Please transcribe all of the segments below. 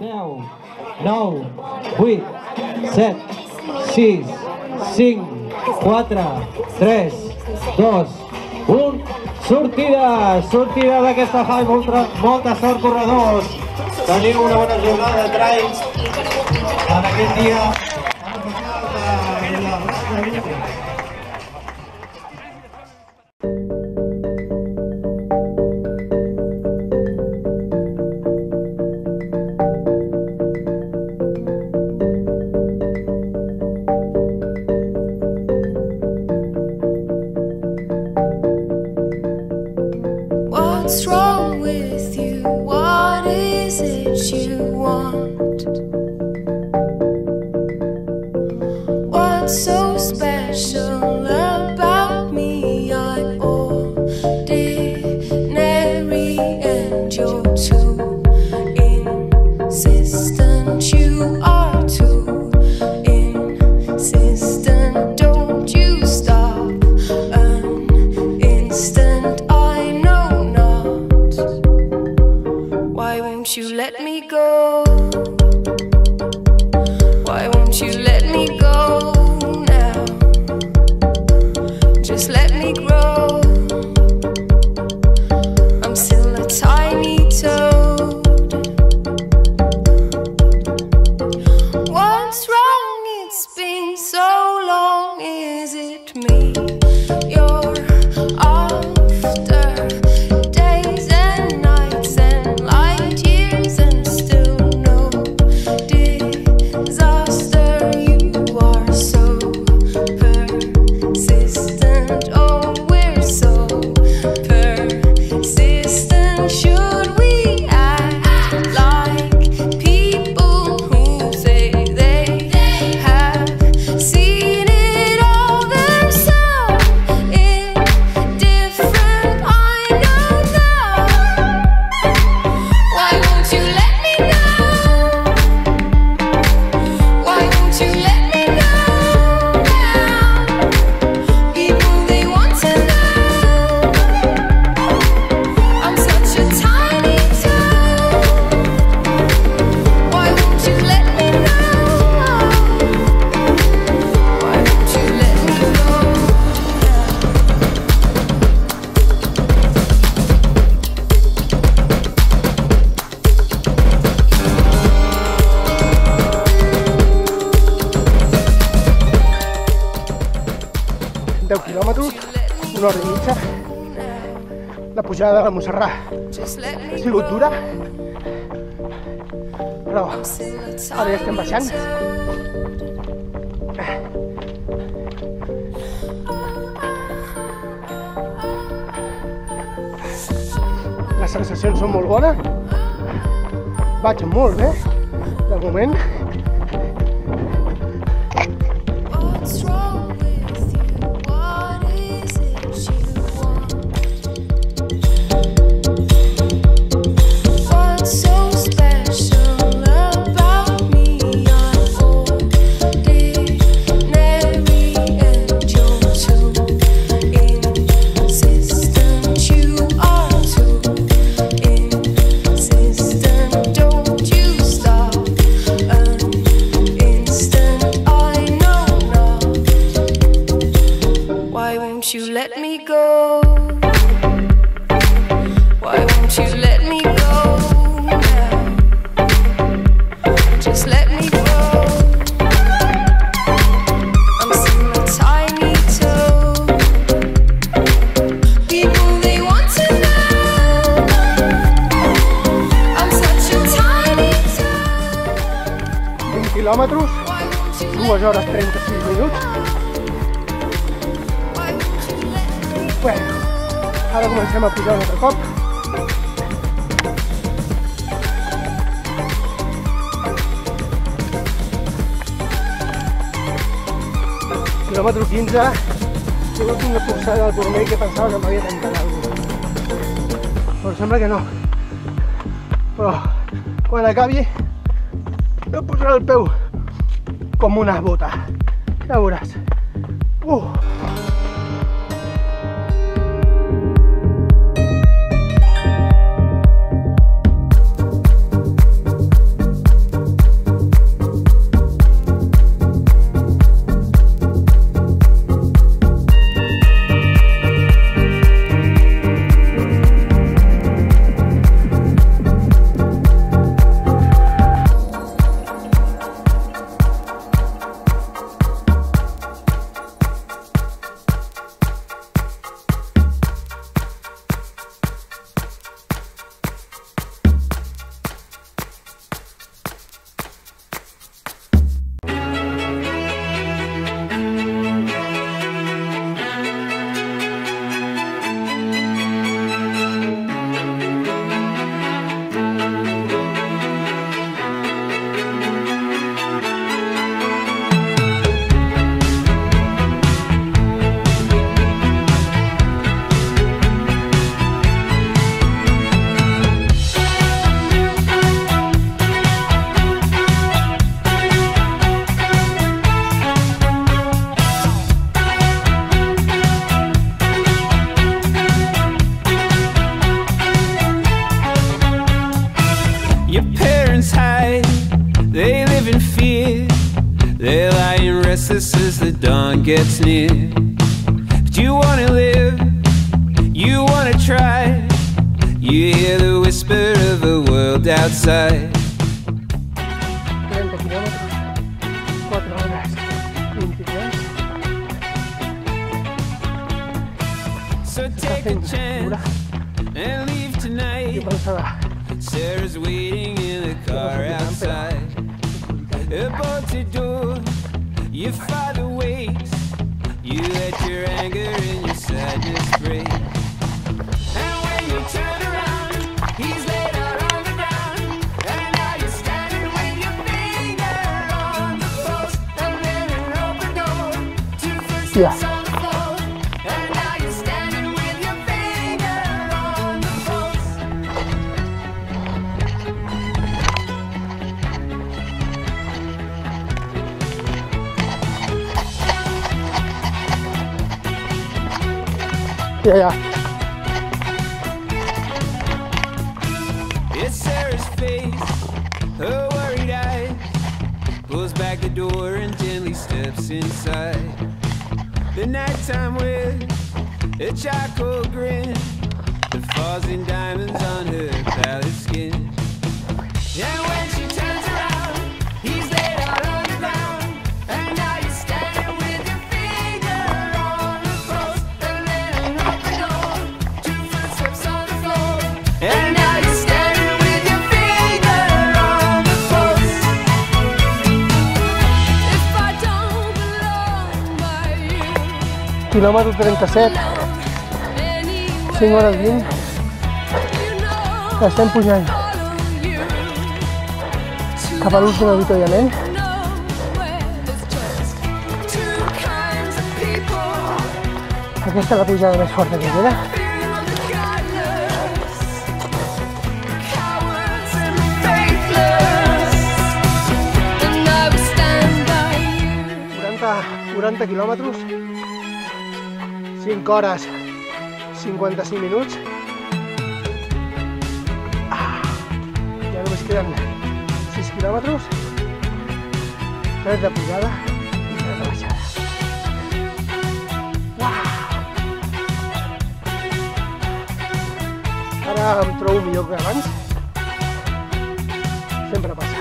10, 9, 8, 7, 6, 5, 4, 3, 2, 1. Sortida! Sortida d'aquesta high. Molta, molta sort, corredors. Teniu una bona jornada de trail en aquest dia. What's wrong with you? What is it you want? What's so special hora i mitja. La pujada de la Montserrat ha sigut dura, però ara ja estem baixant. Les sensacions són molt bones. Vaig molt bé, de moment. Let me go? Why won't you let me go now? Just let me go. I'm still a tiny toad. Bueno, ara comencem a pujar un altre cop. Quilòmetre 15, ha sigut una forçada al turmell que pensava que m'havia tancat alguna cosa. Però sembla que no. Però quan acabi em posaré el peu com una bota. Ja veuràs. Uh! Restless as the dawn gets near. But you wanna live, you wanna try. You hear the whisper of the world outside. 30 kilómetros, 4 horas 23. So take a chance and leave tonight. Sarah's waiting in the car outside. About to door, your father waits. You let your anger and your sadness break. And when you turn around, he's laid out on the ground. And now you're standing with your finger on the post. And then an open door, footsteps Yeah. Ya, ya. It's Sarah's face, her worried eyes. Pulls back the door and gently steps inside. The nighttime with a charcoal grin falls in diamonds on her pallid skin. And when quilòmetre 37, 5 hores 20, que estem pujant cap a l'últim avituallament. Aquesta és la pujada més forta que queda. quilòmetres 5 hores, 55 minuts. Ah, ja només queden 6 quilòmetres, 3 de pujada i 3 de baixada. Uau! Ara em trobo millor que abans. Sempre passa.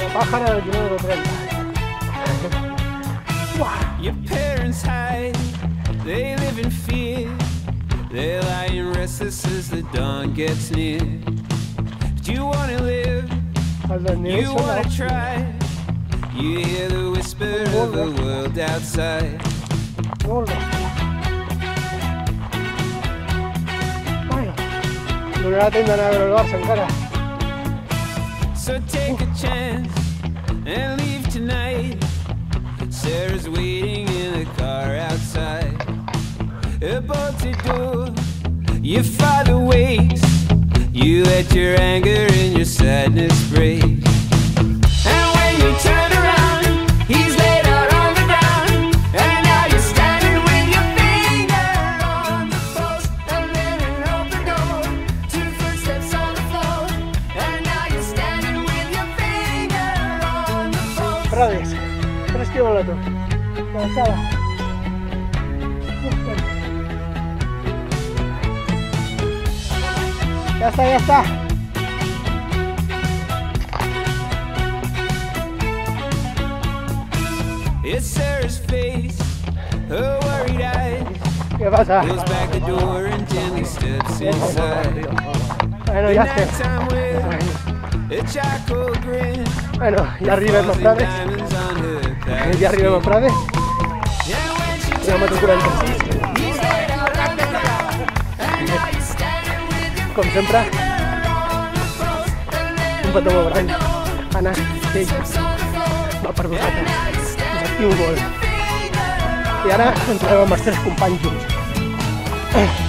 La pàjara del quilòmetre 30. Your parents hide, they live in fear. They're lying restless as the dawn gets near. But you wanna live, El del nivell you wanna try. You hear the whisper of the world outside. Molt bé. Bueno, donarà temps d'anar a veure el Barça encara. So take a chance and leave tonight. Sarah's waiting in the car outside. About to door, your father waits. You let your anger and your sadness break. And when you turn Ya está, ya está. ¿Qué pasa? Bueno, ya está. Bueno, ya arriba los. Ya arriba los. quilòmetre 46. Com sempre, un petó molt gran. Anna, ell, va per vosaltres. Us actiu molt. I ara entrem amb els tres companys junts. Eh.